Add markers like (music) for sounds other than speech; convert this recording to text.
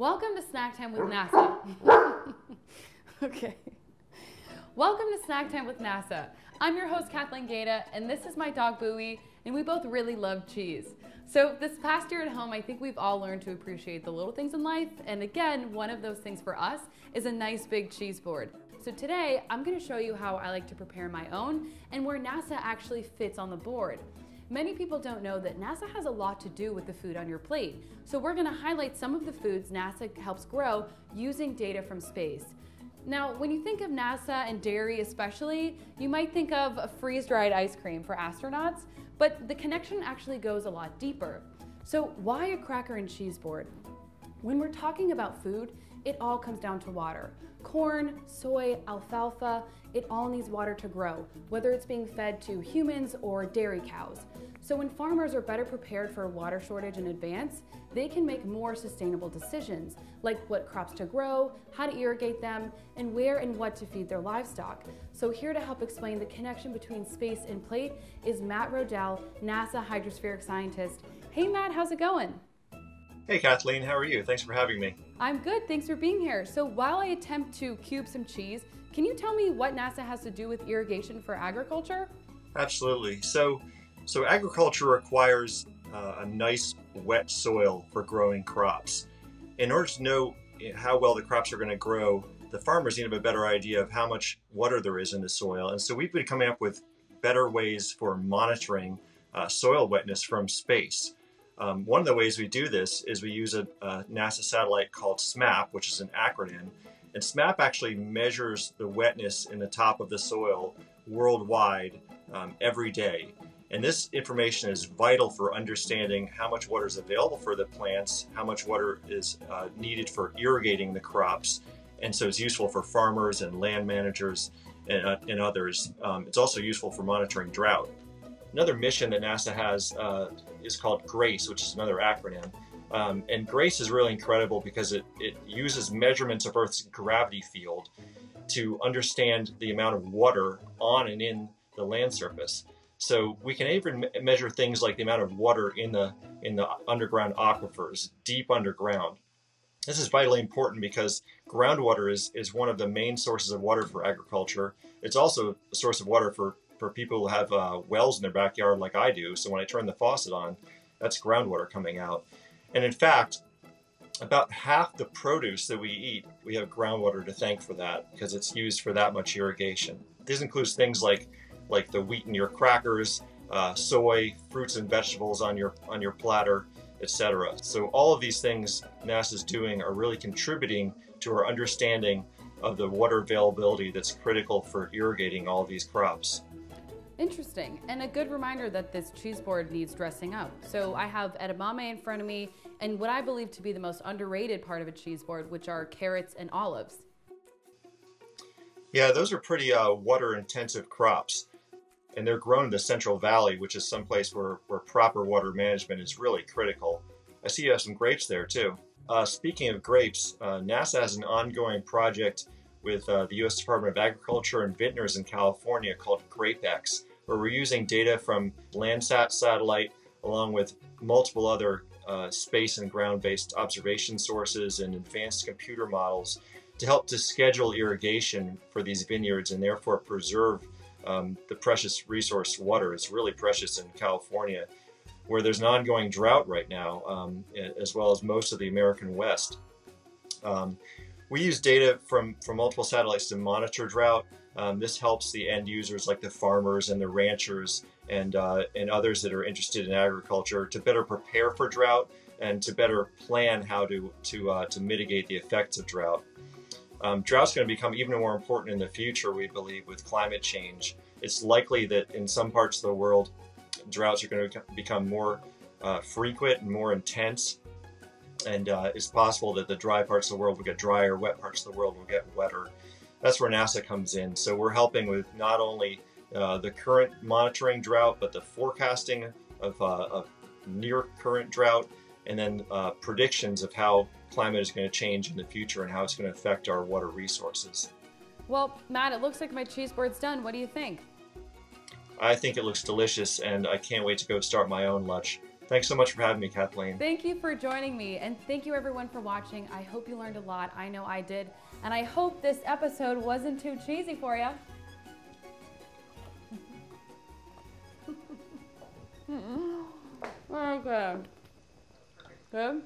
Welcome to Snack Time with (laughs) NASA. (laughs) okay. Welcome to Snack Time with NASA. I'm your host, Kathleen Gaeta, and this is my dog, Bowie, and we both really love cheese. So, this past year at home, I think we've all learned to appreciate the little things in life, and again, one of those things for us is a nice big cheese board. So today, I'm gonna show you how I like to prepare my own and where NASA actually fits on the board. Many people don't know that NASA has a lot to do with the food on your plate. So we're gonna highlight some of the foods NASA helps grow using data from space. Now, when you think of NASA and dairy especially, you might think of a freeze-dried ice cream for astronauts, but the connection actually goes a lot deeper. So why a cracker and cheese board? When we're talking about food, it all comes down to water. Corn, soy, alfalfa, it all needs water to grow, whether it's being fed to humans or dairy cows. So when farmers are better prepared for a water shortage in advance, they can make more sustainable decisions, like what crops to grow, how to irrigate them, and where and what to feed their livestock. So here to help explain the connection between space and plate is Matt Rodell, NASA hydrospheric scientist. Hey Matt, how's it going? Hey Kathleen, how are you? Thanks for having me. I'm good, thanks for being here. So while I attempt to cube some cheese, can you tell me what NASA has to do with irrigation for agriculture? Absolutely. So, so agriculture requires uh, a nice wet soil for growing crops. In order to know how well the crops are going to grow, the farmers need to have a better idea of how much water there is in the soil. And so we've been coming up with better ways for monitoring uh, soil wetness from space. Um, one of the ways we do this is we use a, a, NASA satellite called SMAP, which is an acronym. And SMAP actually measures the wetness in the top of the soil worldwide um, every day. And this information is vital for understanding how much water is available for the plants, how much water is uh, needed for irrigating the crops. And so it's useful for farmers and land managers and, uh, and others. Um, it's also useful for monitoring drought. Another mission that NASA has uh, is called GRACE, which is another acronym. Um, and GRACE is really incredible because it, it uses measurements of Earth's gravity field to understand the amount of water on and in the land surface. So we can even measure things like the amount of water in the in the underground aquifers, deep underground. This is vitally important because groundwater is, is one of the main sources of water for agriculture. It's also a source of water for for people who have uh, wells in their backyard like I do. So when I turn the faucet on, that's groundwater coming out. And in fact, about half the produce that we eat, we have groundwater to thank for that because it's used for that much irrigation. This includes things like like the wheat in your crackers, uh, soy, fruits and vegetables on your on your platter, etc. So all of these things NASA's doing are really contributing to our understanding of the water availability that's critical for irrigating all these crops. Interesting, and a good reminder that this cheese board needs dressing up. So I have edamame in front of me, and what I believe to be the most underrated part of a cheese board, which are carrots and olives. Yeah, those are pretty uh, water-intensive crops, and they're grown in the Central Valley, which is someplace where, where proper water management is really critical. I see you have some grapes there too. Uh, speaking of grapes, uh, NASA has an ongoing project with uh, the U.S. Department of Agriculture and vintners in California called GrapeX where we're using data from Landsat satellite along with multiple other uh, space and ground-based observation sources and advanced computer models to help to schedule irrigation for these vineyards and therefore preserve um, the precious resource water. It's really precious in California where there's an ongoing drought right now, um, as well as most of the American West. Um, we use data from, from multiple satellites to monitor drought, um, this helps the end users like the farmers and the ranchers and, uh, and others that are interested in agriculture to better prepare for drought and to better plan how to, to, uh, to mitigate the effects of drought. Um, drought's going to become even more important in the future, we believe, with climate change. It's likely that in some parts of the world, droughts are going to become more uh, frequent and more intense. And uh, it's possible that the dry parts of the world will get drier, wet parts of the world will get wetter that's where NASA comes in. So we're helping with not only uh, the current monitoring drought, but the forecasting of, uh, near current drought, and then uh, predictions of how climate is going to change in the future and how it's going to affect our water resources. Well, Matt, it looks like my cheese board's done. What do you think? I think it looks delicious, and I can't wait to go start my own lunch. Thanks so much for having me, Kathleen. Thank you for joining me, and thank you everyone for watching. I hope you learned a lot. I know I did. And I hope this episode wasn't too cheesy for you. (laughs) okay. Good?